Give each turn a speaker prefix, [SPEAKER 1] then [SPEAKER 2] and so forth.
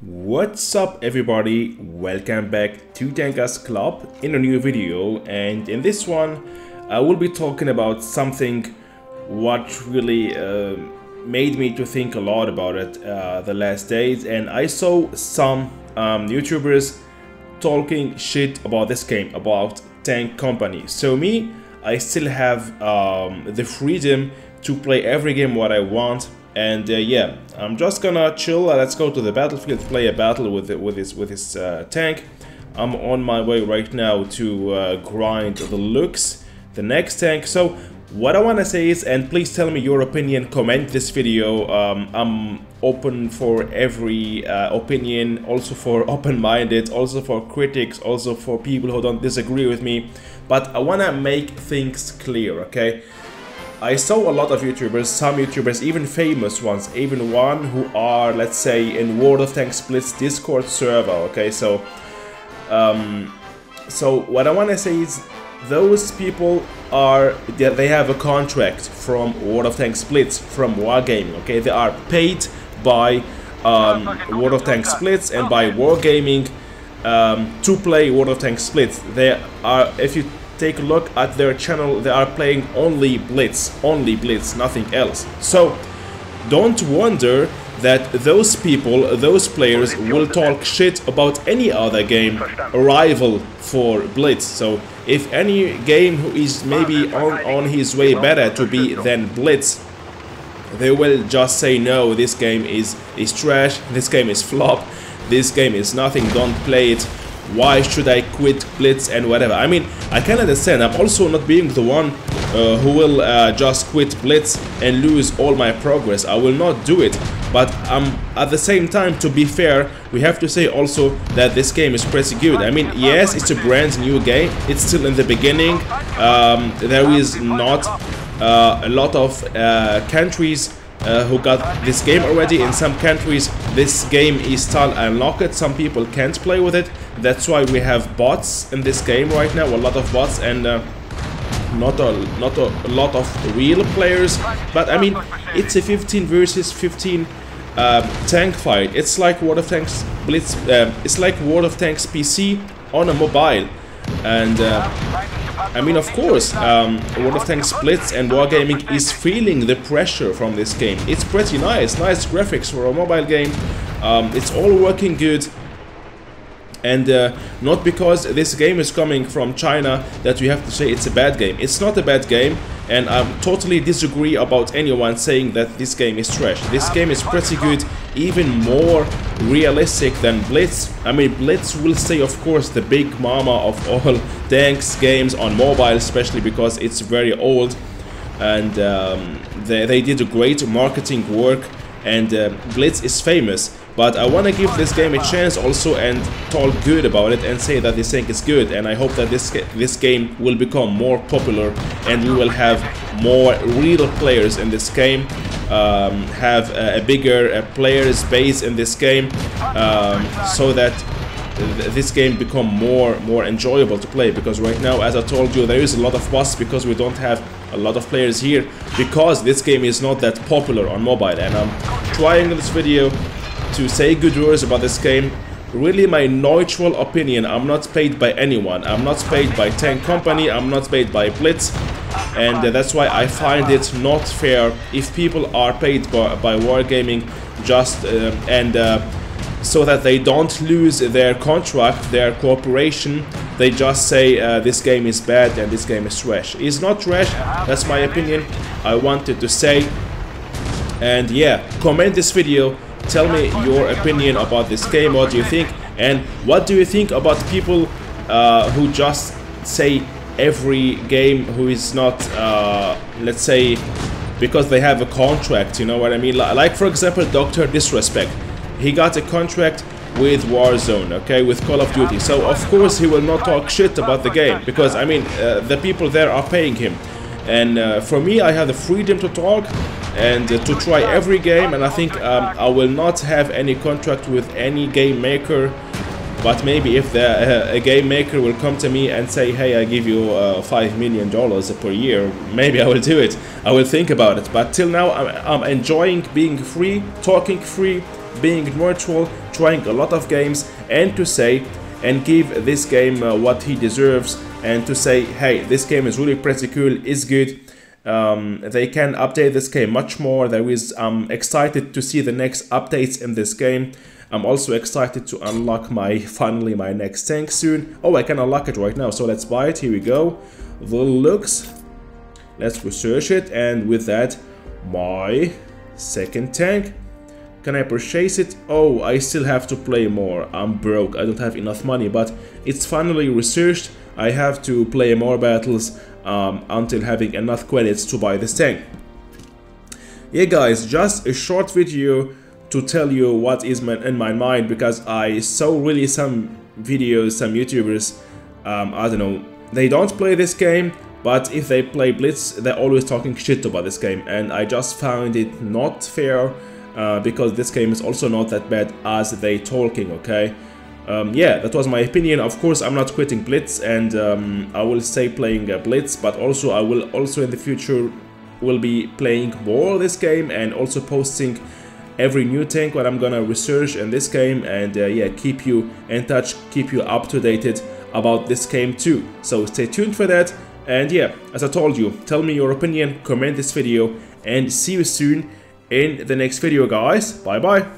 [SPEAKER 1] What's up everybody, welcome back to Tankers Club in a new video and in this one I will be talking about something what really uh, made me to think a lot about it uh, the last days and I saw some um, YouTubers talking shit about this game, about Tank Company. So me, I still have um, the freedom to play every game what I want and uh, yeah, I'm just gonna chill. Uh, let's go to the battlefield, play a battle with it, with this with this uh, tank. I'm on my way right now to uh, grind the Lux, the next tank. So what I want to say is, and please tell me your opinion, comment this video. Um, I'm open for every uh, opinion, also for open-minded, also for critics, also for people who don't disagree with me. But I want to make things clear, okay? I saw a lot of YouTubers, some YouTubers, even famous ones, even one who are, let's say, in World of Tanks Blitz Discord server, okay, so, um, so what I want to say is, those people are, they have a contract from World of Tanks Blitz, from Wargaming, okay, they are paid by um, World of Tanks Blitz and by Wargaming um, to play World of Tanks Blitz. They are, if you take a look at their channel, they are playing only Blitz, only Blitz, nothing else. So, don't wonder that those people, those players will talk shit about any other game, rival for Blitz. So, if any game who is maybe on, on his way better to be than Blitz, they will just say no, this game is, is trash, this game is flop, this game is nothing, don't play it, why should I quit Blitz and whatever. I mean, I can understand. I'm also not being the one uh, who will uh, just quit Blitz and lose all my progress. I will not do it. But um, at the same time, to be fair, we have to say also that this game is pretty good. I mean, yes, it's a brand new game. It's still in the beginning. Um, there is not uh, a lot of uh, countries uh, who got this game already. In some countries, this game is still unlocked. Some people can't play with it. That's why we have bots in this game right now. A lot of bots and uh, not a not a, lot of real players. But I mean, it's a 15 versus 15 um, tank fight. It's like World of Tanks Blitz. Uh, it's like World of Tanks PC on a mobile, and. Uh, I mean, of course, um, World of Tanks Blitz and Wargaming is feeling the pressure from this game. It's pretty nice, nice graphics for a mobile game. Um, it's all working good. And uh, not because this game is coming from China that we have to say it's a bad game. It's not a bad game, and I totally disagree about anyone saying that this game is trash. This game is pretty good, even more realistic than Blitz. I mean, Blitz will say, of course, the big mama of all tanks games on mobile, especially because it's very old. And um, they, they did a great marketing work, and uh, Blitz is famous but I want to give this game a chance also and talk good about it and say that this thing is good and I hope that this this game will become more popular and we will have more real players in this game um, have a, a bigger a players base in this game um, so that this game become more more enjoyable to play. Because right now as I told you there is a lot of bots because we don't have a lot of players here because this game is not that popular on mobile. And I'm trying in this video to say good words about this game. Really my neutral opinion, I'm not paid by anyone. I'm not paid by Tank Company, I'm not paid by Blitz. And uh, that's why I find it not fair if people are paid by, by Wargaming just uh, and uh, so that they don't lose their contract, their cooperation. They just say uh, this game is bad and this game is trash. It's not trash, that's my opinion. I wanted to say. And yeah, comment this video tell me your opinion about this game what do you think and what do you think about people uh, who just say every game who is not uh, let's say because they have a contract you know what I mean like for example Dr. Disrespect he got a contract with Warzone, okay, with Call of Duty. So of course he will not talk shit about the game because I mean uh, the people there are paying him. And uh, for me, I have the freedom to talk and uh, to try every game. And I think um, I will not have any contract with any game maker. But maybe if the, uh, a game maker will come to me and say hey I give you uh, 5 million dollars per year maybe I will do it. I will think about it. But till now I'm, I'm enjoying being free talking free being neutral trying a lot of games. And to say and give this game uh, what he deserves and to say hey this game is really pretty cool is good. Um, they can update this game much more. There is i'm excited to see the next updates in this game. I'm also excited to unlock my finally my next tank soon. Oh i can unlock it right now so let's buy it. Here we go. The looks. Let's research it and with that my second tank can I purchase it? Oh, I still have to play more. I'm broke. I don't have enough money, but it's finally researched. I have to play more battles um, until having enough credits to buy this tank. Yeah guys, just a short video to tell you what is my, in my mind because I saw really some videos, some YouTubers, um, I don't know, they don't play this game, but if they play Blitz, they're always talking shit about this game and I just found it not fair uh, because this game is also not that bad as they talking, okay? Um, yeah, that was my opinion. Of course, I'm not quitting Blitz, and um, I will stay playing uh, Blitz, but also I will also in the future will be playing more this game and also posting every new tank what I'm gonna research in this game and uh, yeah keep you in touch keep you up to date about this game too so stay tuned for that and yeah as I told you tell me your opinion comment this video and see you soon in the next video guys. Bye bye